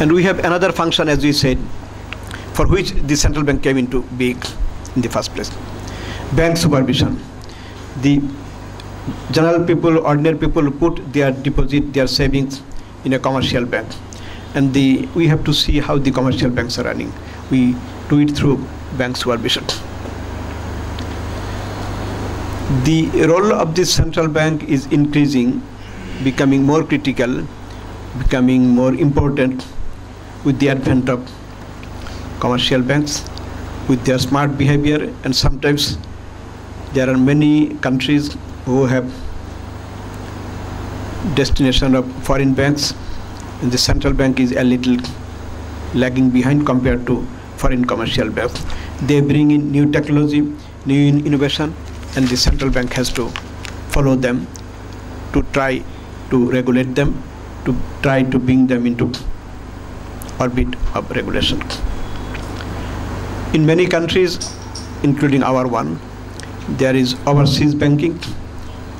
And we have another function, as we said, for which the central bank came into being in the first place. Bank supervision. The general people, ordinary people put their deposit, their savings in a commercial bank. And the, we have to see how the commercial banks are running. We do it through bank supervision. The role of the central bank is increasing, becoming more critical, becoming more important with the advent of commercial banks, with their smart behavior, and sometimes there are many countries who have destination of foreign banks and the central bank is a little lagging behind compared to foreign commercial banks. They bring in new technology, new in innovation, and the central bank has to follow them to try to regulate them, to try to bring them into orbit of regulation. In many countries, including our one, there is overseas banking.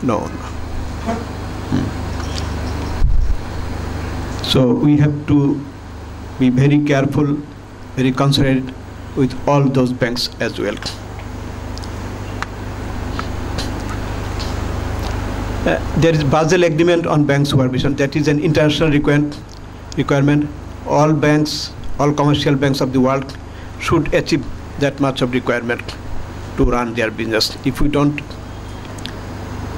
No. Hmm. So we have to be very careful, very considerate with all those banks as well. Uh, there is Basel Agreement on bank supervision. That is an international requirement. All banks, all commercial banks of the world should achieve that much of requirement to run their business. If we don't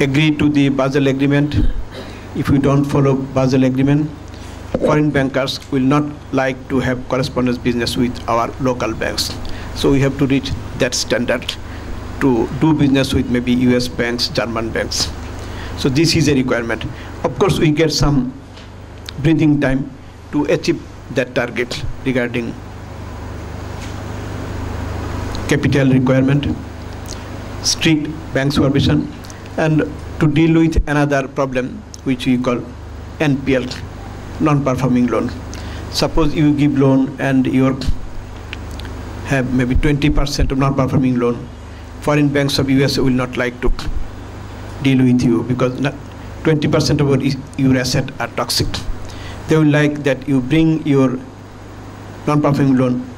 agree to the Basel Agreement, if we don't follow Basel Agreement, foreign bankers will not like to have correspondence business with our local banks. So we have to reach that standard to do business with maybe US banks, German banks. So this is a requirement. Of course, we get some breathing time to achieve that target regarding capital requirement, strict bank supervision, and to deal with another problem which we call NPL, non-performing loan. Suppose you give loan and you have maybe 20% of non-performing loan. Foreign banks of US will not like to deal with you because 20% of your asset are toxic. They will like that you bring your non-performing loan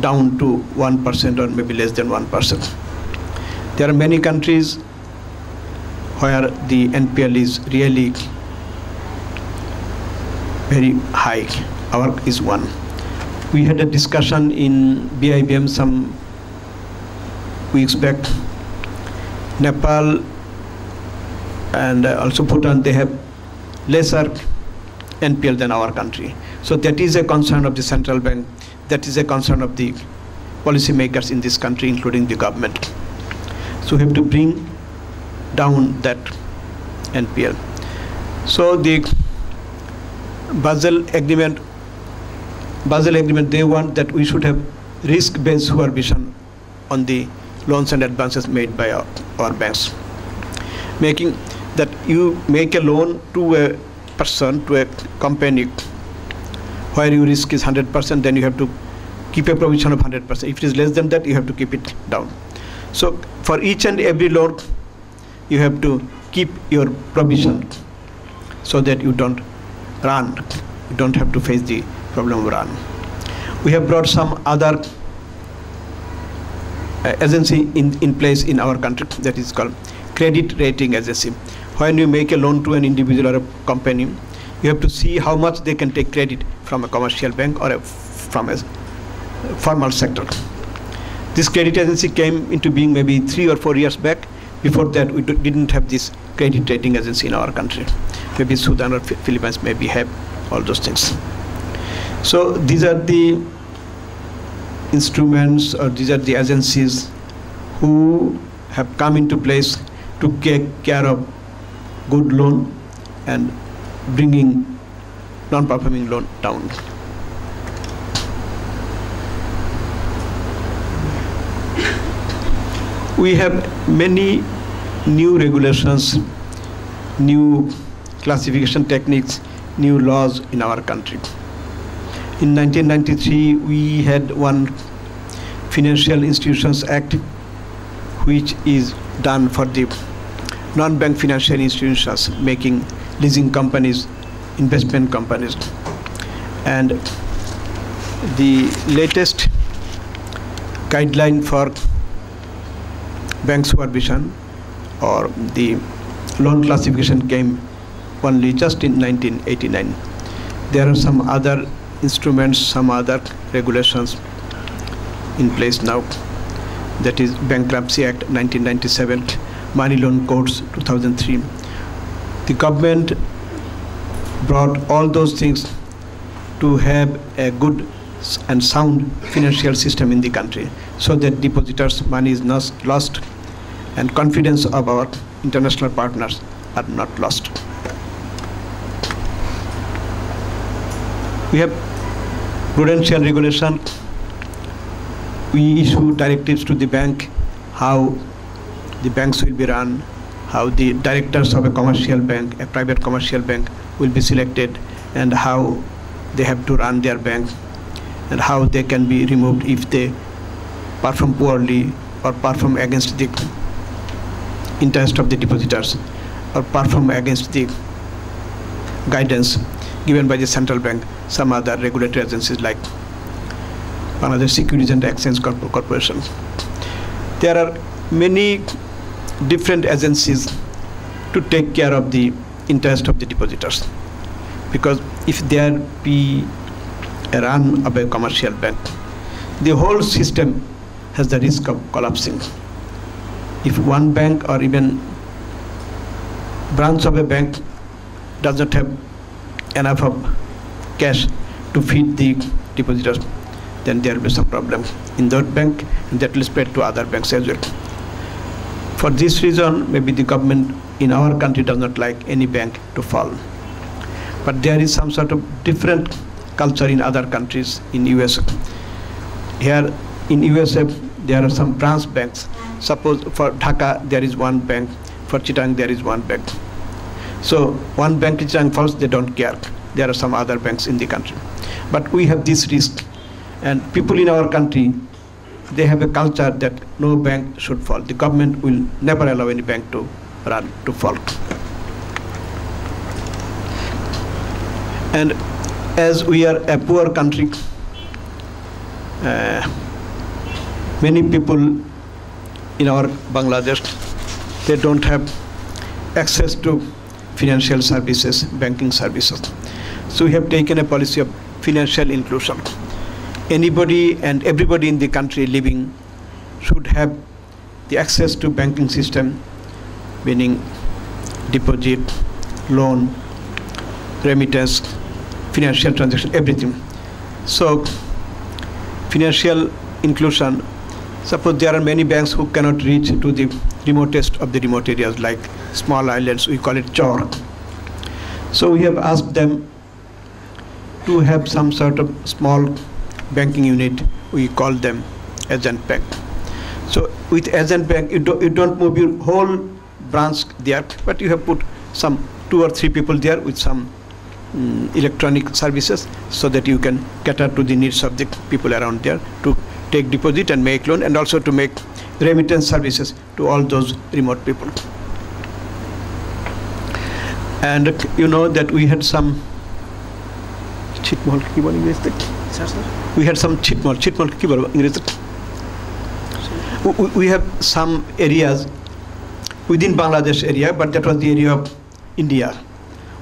down to 1% or maybe less than 1%. There are many countries where the NPL is really very high. Our is one. We had a discussion in BIBM some weeks back. Nepal and also Bhutan, they have lesser NPL than our country. So that is a concern of the central bank. That is a concern of the policymakers in this country, including the government. So we have to bring down that NPL. So the Basel Agreement, Basel Agreement, they want that we should have risk-based supervision on the loans and advances made by our, our banks, making that you make a loan to a person, to a company, where your risk is 100%, then you have to keep a provision of 100%. If it is less than that, you have to keep it down. So for each and every loan, you have to keep your provision so that you don't run. You don't have to face the problem of run. We have brought some other uh, agency in, in place in our country that is called credit rating agency. When you make a loan to an individual or a company, you have to see how much they can take credit from a commercial bank or a, from a formal sector. This credit agency came into being maybe three or four years back. Before that, we didn't have this credit rating agency in our country. Maybe Sudan or Philippines maybe have all those things. So these are the instruments or these are the agencies who have come into place to take care of good loan and bringing non-performing loan down. We have many new regulations, new classification techniques, new laws in our country. In 1993, we had one Financial Institutions Act, which is done for the non-bank financial institutions, making leasing companies, investment companies. And the latest guideline for bank supervision or the loan classification came only just in 1989. There are some other instruments, some other regulations in place now. That is Bankruptcy Act 1997, Money Loan Codes 2003. The government brought all those things to have a good and sound financial system in the country so that depositors' money is not lost and confidence of our international partners are not lost. We have prudential regulation. We issue directives to the bank how the banks will be run, how the directors of a commercial bank, a private commercial bank will be selected and how they have to run their bank and how they can be removed if they perform poorly or perform against the interest of the depositors or perform against the guidance given by the central bank, some other regulatory agencies like Bangladesh Securities and Exchange Corporation. There are many different agencies to take care of the interest of the depositors because if there be a run of a commercial bank, the whole system has the risk of collapsing. If one bank or even branch of a bank does not have enough of cash to feed the depositors, then there will be some problem in that bank and that will spread to other banks as well. For this reason, maybe the government in our country does not like any bank to fall. But there is some sort of different culture in other countries in US. Here in USA, there are some branch banks. Suppose for Dhaka, there is one bank. For Chittagong, there is one bank. So one bank in Chittagong falls, they don't care. There are some other banks in the country. But we have this risk. And people in our country, they have a culture that no bank should fall. The government will never allow any bank to run, to fall. And as we are a poor country, uh, many people in our Bangladesh, they don't have access to financial services, banking services. So we have taken a policy of financial inclusion. Anybody and everybody in the country living should have the access to banking system, meaning deposit, loan, remittance, financial transaction, everything. So financial inclusion, suppose there are many banks who cannot reach to the remotest of the remote areas like small islands, we call it chor. So we have asked them to have some sort of small banking unit, we call them agent bank. So with agent bank, you, do, you don't move your whole branch there, but you have put some two or three people there with some um, electronic services so that you can cater to the needs of the people around there to take deposit and make loan and also to make remittance services to all those remote people. And you know that we had some bol English We had some ki bol English We have some areas within Bangladesh area, but that was the area of India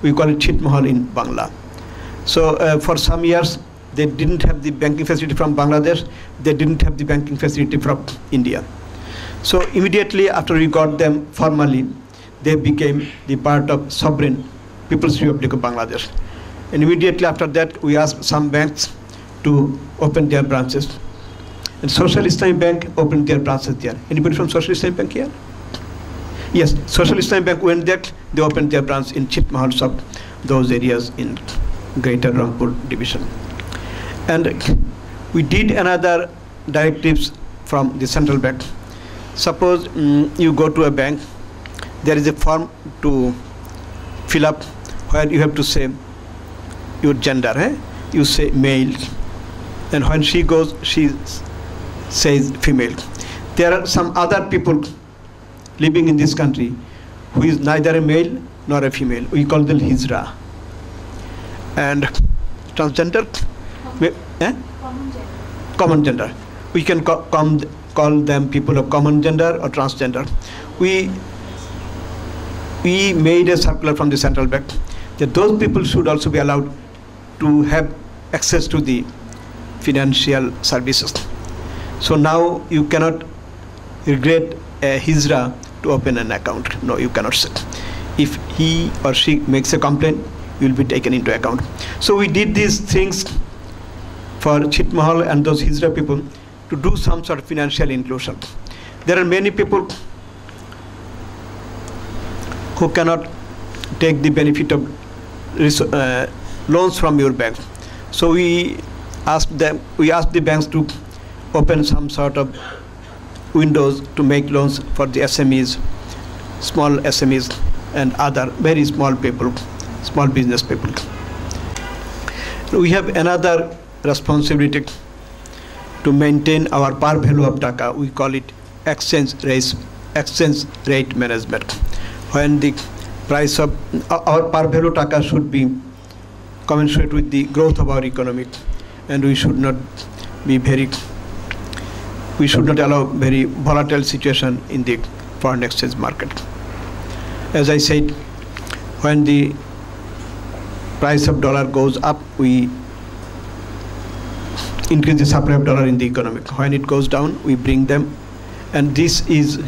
we call it Chit Mahal in Bangla. So uh, for some years, they didn't have the banking facility from Bangladesh, they didn't have the banking facility from India. So immediately after we got them formally, they became the part of sovereign People's Republic of Bangladesh. And immediately after that, we asked some banks to open their branches. And Social Islamic Bank opened their branches there. Anybody from Social Islamic Bank here? Yes, Social Islamic Bank went there, they opened their branch in Chit Mahals of those areas in Greater Rangpur division. And we did another directives from the central bank. Suppose um, you go to a bank, there is a form to fill up where you have to say your gender. Eh? You say male, and when she goes, she says female. There are some other people living in this country who is neither a male nor a female. We call them Hijra. And transgender, eh? Common gender. common gender. We can co- com- call them people of common gender or transgender. We we made a circular from the central bank that those people should also be allowed to have access to the financial services. So now you cannot regret a hijra to open an account. No, you cannot say. If he or she makes a complaint, you will be taken into account. So we did these things for Chitmahal and those Hijra people to do some sort of financial inclusion. There are many people who cannot take the benefit of uh, loans from your bank. So we asked them, we asked the banks to open some sort of windows to make loans for the SMEs, small SMEs and other very small people, small business people. We have another responsibility to maintain our par value of taka. We call it exchange rate, exchange rate management. When the price of our par value taka should be commensurate with the growth of our economy, and we should not be very, we should not allow very volatile situation in the foreign exchange market. As I said, when the price of dollar goes up, we increase the supply of dollar in the economy. When it goes down, we bring them, and this is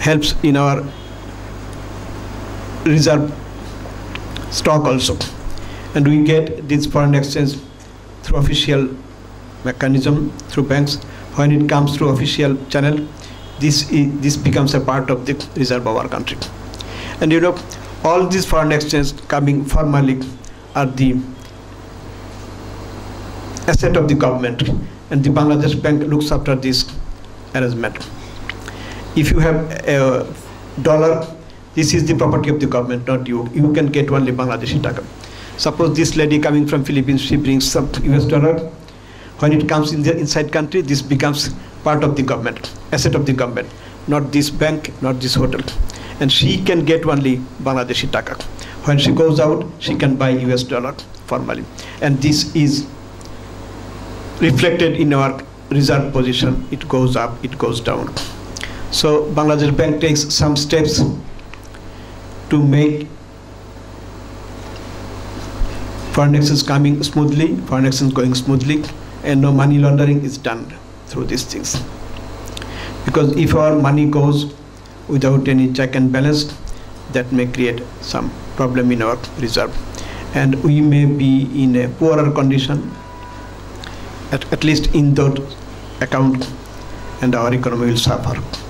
helps in our reserve stock also. And we get this foreign exchange through official mechanism through banks. When it comes through official channel, this is, this becomes a part of the reserve of our country. And you know, all these foreign exchange coming formally are the asset of the government and the Bangladesh Bank looks after this arrangement. If you have a dollar, this is the property of the government, not you. You can get only Bangladeshi taka. Suppose this lady coming from Philippines, she brings some US dollar. When it comes in the inside country, this becomes part of the government, asset of the government, not this bank, not this hotel. And she can get only Bangladeshi taka. When she goes out, she can buy US dollar formally. And this is reflected in our reserve position. It goes up, it goes down. So Bangladesh Bank takes some steps to make foreign exchange is coming smoothly, foreign exchange is going smoothly, and no money laundering is done through these things. Because if our money goes without any check and balance, that may create some problem in our reserve. And we may be in a poorer condition, at, at least in that account, and our economy will suffer.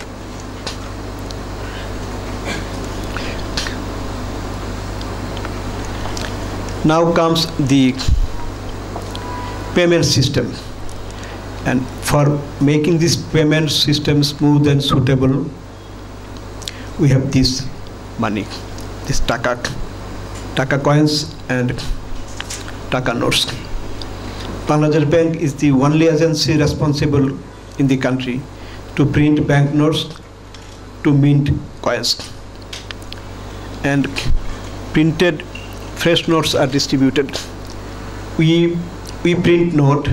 Now comes the payment system. And for making this payment system smooth and suitable, we have this money, this taka, taka coins and taka notes. Bangladesh Bank is the only agency responsible in the country to print bank notes, to mint coins. And printed fresh notes are distributed. We, we print note.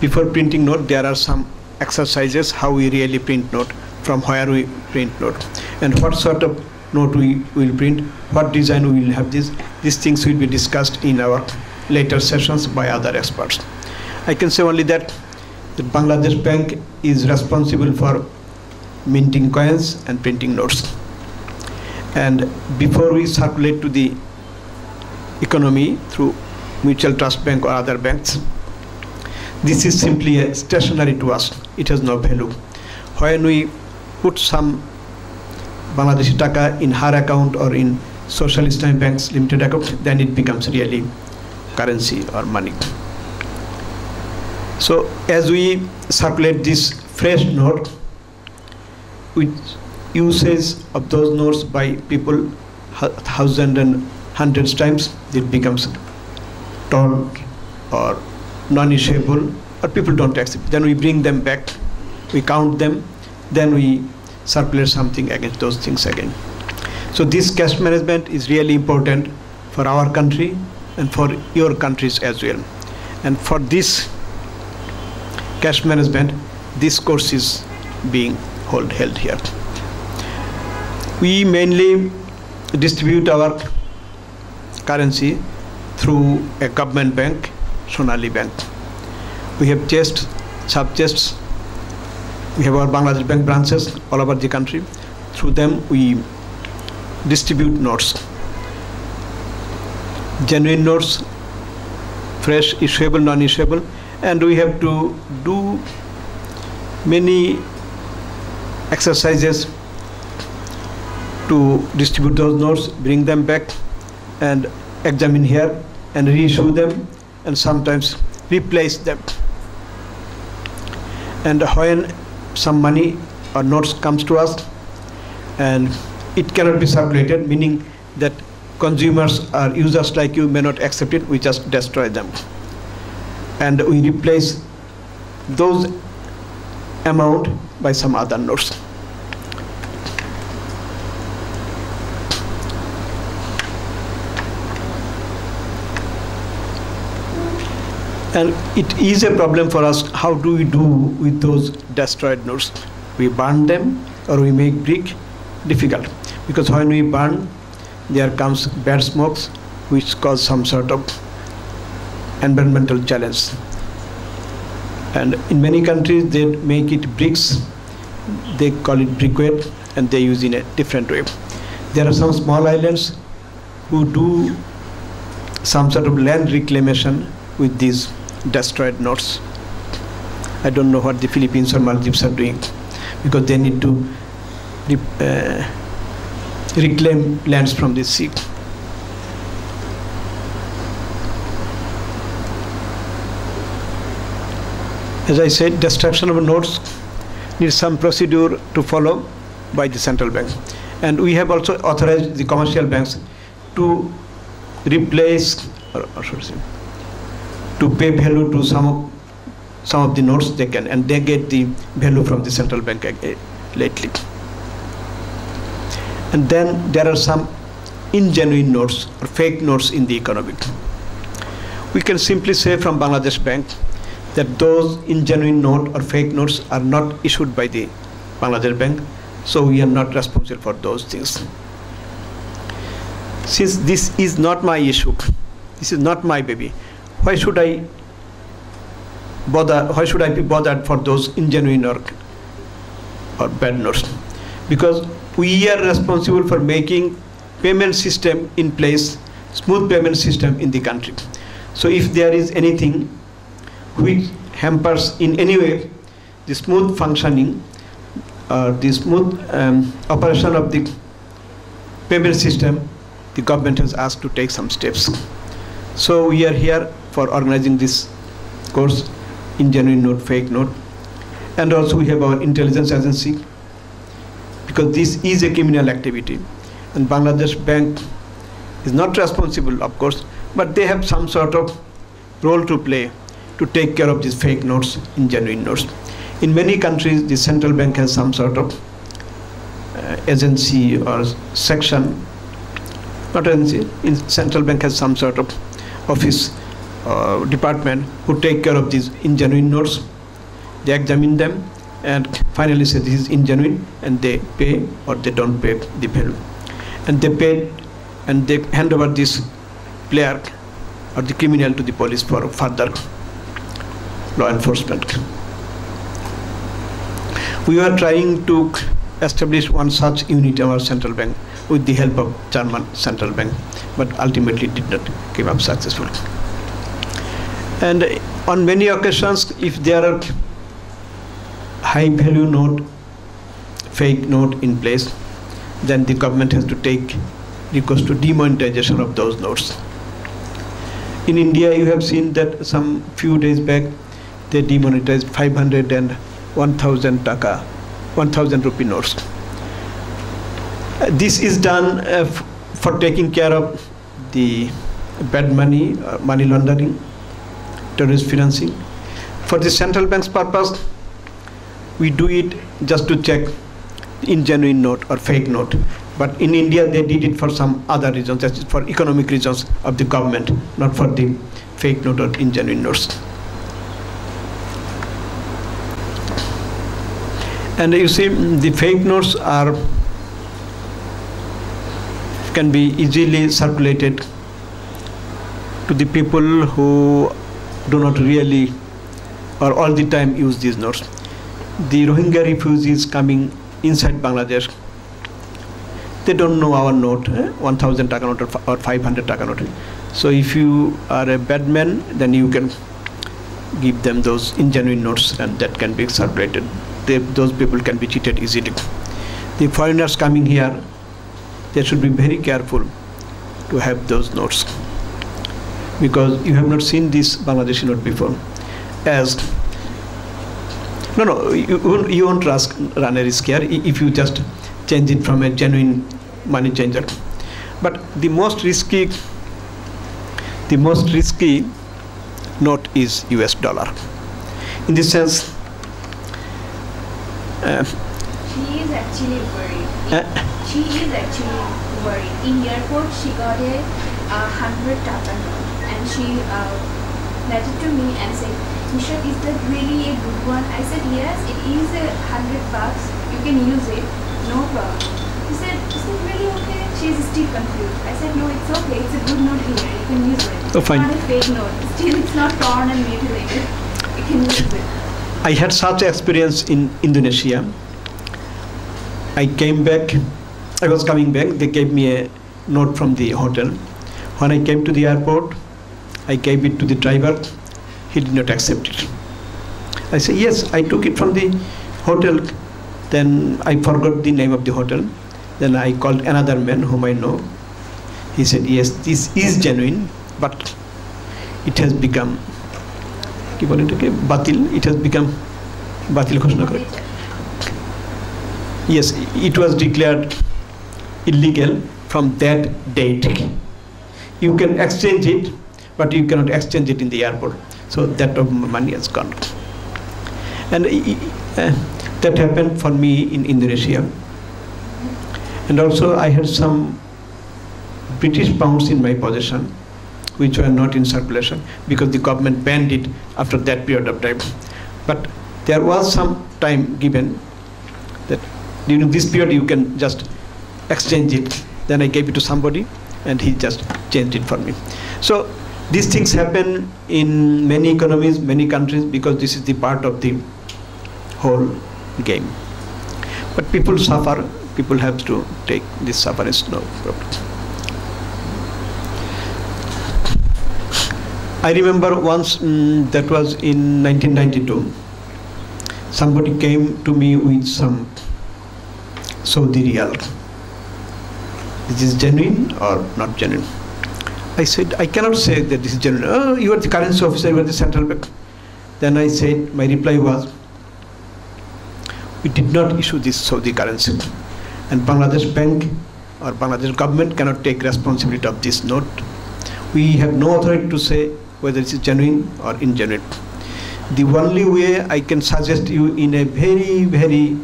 Before printing note, there are some exercises how we really print note, from where we print note, and what sort of note we will print, what design we will have this. These things will be discussed in our later sessions by other experts. I can say only that the Bangladesh Bank is responsible for minting coins and printing notes. And before we circulate to the economy through mutual trust bank or other banks. This is simply a stationary to us. It has no value. When we put some Bangladeshi taka in her account or in Social Islamic Bank's limited account, then it becomes really currency or money. So as we circulate this fresh note, with usage of those notes by people thousand and hundreds times, it becomes torn or non-issuable or people don't accept. Then we bring them back, we count them, then we circulate something against those things again. So this cash management is really important for our country and for your countries as well. And for this cash management, this course is being hold, held here. We mainly distribute our currency through a government bank, Sonali Bank. We have chests, sub chests. We have our Bangladesh Bank branches all over the country. Through them, we distribute notes. Genuine notes, fresh, issuable, non-issuable, and we have to do many exercises to distribute those notes, bring them back, and examine here and reissue them, and sometimes replace them. And when some money or notes comes to us, and it cannot be circulated, meaning that consumers or users like you may not accept it, we just destroy them. And we replace those amount by some other notes. And it is a problem for us, how do we do with those destroyed notes? We burn them or we make brick? Difficult. Because when we burn, there comes bad smokes which cause some sort of environmental challenge. And in many countries, they make it bricks. They call it briquette, and they use in a different way. There are some small islands who do some sort of land reclamation with these destroyed notes. I don't know what the Philippines or Maldives are doing because they need to re uh, reclaim lands from the sea. As I said, destruction of notes needs some procedure to follow by the central bank. And we have also authorized the commercial banks to replace or, or to pay value to some of, some of the notes they can, and they get the value from the central bank eh, lately. And then there are some ingenuine notes or fake notes in the economy. We can simply say from Bangladesh Bank that those ingenuine note or fake notes are not issued by the Bangladesh Bank, so we are not responsible for those things. Since this is not my issue, this is not my baby, why should I bother, why should I be bothered for those ingenuine or, or bad notes? Because we are responsible for making payment system in place, smooth payment system in the country. So if there is anything which hampers in any way the smooth functioning or the smooth um, operation of the payment system, the government has asked to take some steps. So we are here for organizing this course in genuine note, fake note. And also we have our intelligence agency because this is a criminal activity. And Bangladesh Bank is not responsible, of course, but they have some sort of role to play to take care of these fake notes in genuine notes. In many countries, the central bank has some sort of uh, agency or section, not agency, in central bank has some sort of office uh, department who take care of these ingenuine notes. They examine them and finally say this is ingenuine and they pay or they don't pay the value. And they pay and they hand over this player or the criminal to the police for further law enforcement. We were trying to establish one such unit in our central bank with the help of German central bank, but ultimately did not give up successful. And on many occasions, if there are high value note, fake note in place, then the government has to take recourse to demonetization of those notes. In India, you have seen that some few days back, they demonetized 500 and 1000 taka, 1000 rupee notes. This is done uh, for taking care of the bad money, uh, money laundering, terrorist financing. For the central bank's purpose, we do it just to check in genuine note or fake note. But in India, they did it for some other reasons, that is for economic reasons of the government, not for the fake note or ingenuine notes. And you see, the fake notes are can be easily circulated to the people who do not really or all the time use these notes. The Rohingya refugees coming inside Bangladesh, they don't know our note, eh? 1000 taka note or 500 taka note. So if you are a bad man, then you can give them those ingenuine notes and that can be circulated. They, those people can be cheated easily. The foreigners coming here, they should be very careful to have those notes because you have not seen this Bangladeshi note before. As no, no, you, won't- you won't ask, run a risk here i- if you just change it from a genuine money changer. But the most risky, the most risky note is US dollar. In this sense, uh, She is actually worried. Uh. she is actually worried. In airport, she got a hundred taka note, and she uh, led it to me and said, "Misha, is that really a good one?" I said, "Yes, it is a hundred bucks. You can use it, no problem." He said, "Is it really okay?" She is still confused. I said, "No, it's okay. It's a good note here. You can use it. Oh, it's fine. not a fake note. Still, it's not torn and mutilated. You can use it." I had such experience in Indonesia. I came back, I was coming back, they gave me a note from the hotel. When I came to the airport, I gave it to the driver, he did not accept it. I said, yes, I took it from the hotel. Then I forgot the name of the hotel. Then I called another man whom I know. He said, yes, this is genuine, but it has become কি বলে এটাকে বাতিল it has become বাতিল ঘোষণা করে yes it was declared illegal from that date you can exchange it but you cannot exchange it in the airport. So that money has gone. And uh, that happened for me in indonesia. And also i had some british pounds in my possession which were not in circulation because the government banned it after that period of time. But there was some time given that during this period you can just exchange it. Then i gave it to somebody and he just changed it for me. So these things happen in many economies many countries because this is the part of the whole game but people suffer people have to take this suffering no problem I remember once mm, that was in 1992 somebody came to me with some Saudi riyal. Is this genuine or not genuine? I said, I cannot say that this is genuine. Oh, you are the currency officer, you are the central bank. Then I said, my reply was, we did not issue this Saudi currency. And Bangladesh Bank or Bangladesh government cannot take responsibility of this note. We have no authority to say whether it is genuine or ingenuine. The only way I can suggest you in a very, very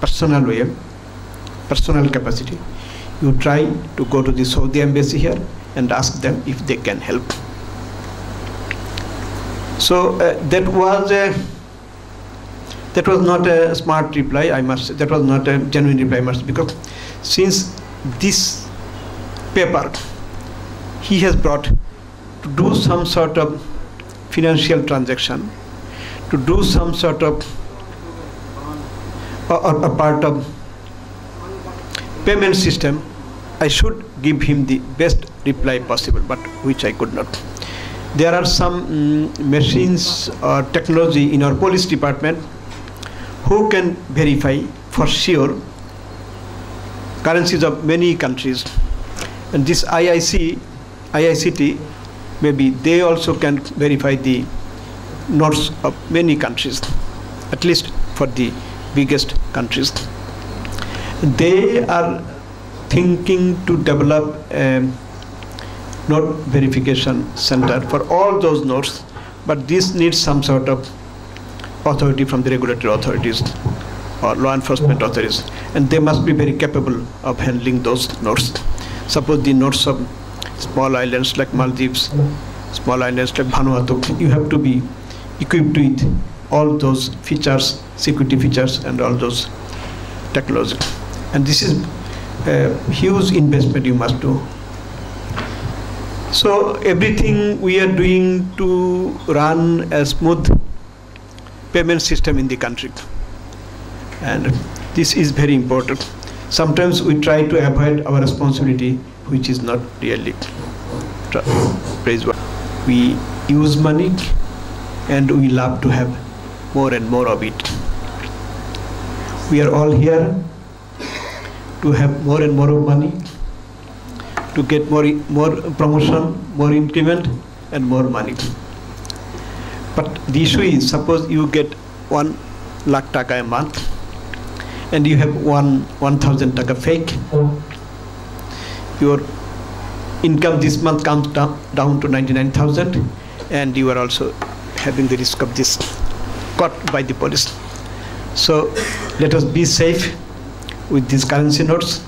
personal way, personal capacity, you try to go to the Saudi embassy here and ask them if they can help. So uh, that was a that was not a smart reply. I must say that was not a genuine reply. I must because since this paper he has brought to do some sort of financial transaction, to do some sort of or a part of payment system, I should give him the best reply possible, but which I could not. There are some mm, machines or technology in our police department who can verify for sure currencies of many countries. And this IIC, IICT, maybe they also can verify the notes of many countries, at least for the biggest countries. They are thinking to develop a note verification center for all those notes, but this needs some sort of authority from the regulatory authorities or law enforcement authorities. and they must be very capable of handling those nodes. Suppose the nodes of small islands like Maldives, small islands like Vanuatu, you have to be equipped with all those features, security features, and all those technology. And this is a huge investment you must do. So everything we are doing to run a smooth payment system in the country. And this is very important. Sometimes we try to avoid our responsibility, which is not really praiseworthy. We use money and we love to have more and more of it. We are all here to have more and more of money, to get more, more promotion, more increment, and more money. But the issue is, suppose you get one lakh taka a month, and you have one 1000 taka fake, your income this month comes down, down to 99,000, and you are also having the risk of this caught by the police. So let us be safe with these currency notes.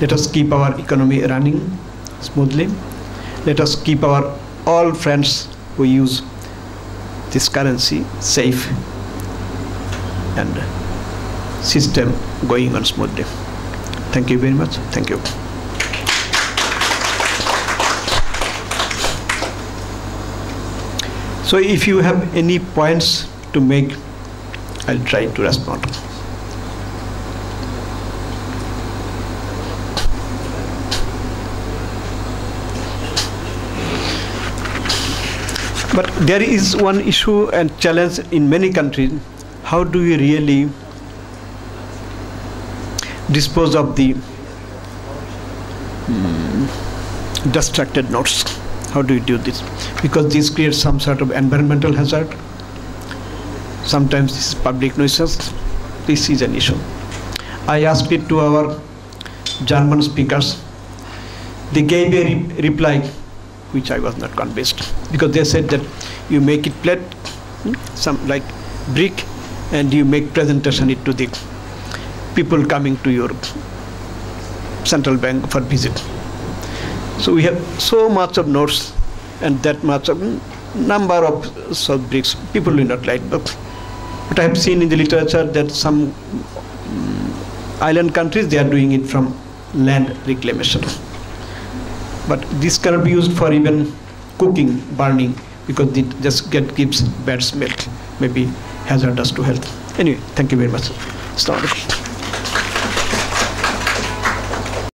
Let us keep our economy running smoothly. Let us keep our all friends who use this currency safe and system going on smoothly. Thank you very much. Thank you. So if you have any points to make, I'll try to respond. But there is one issue and challenge in many countries. How do we really dispose of the um, distracted notes? How do you do this? Because this creates some sort of environmental hazard. Sometimes this is public nuisance. This is an issue. I asked it to our German speakers. They gave a re reply which I was not convinced because they said that you make it flat, hmm, some like brick, and you make presentation it to the people coming to your central bank for visit. So we have so much of notes and that much of number of sub bricks. People will not like but But I have seen in the literature that some um, island countries they are doing it from land reclamation but this cannot be used for even cooking, burning, because it just get gives bad smell, maybe hazardous to health. Anyway, thank you very much. Start.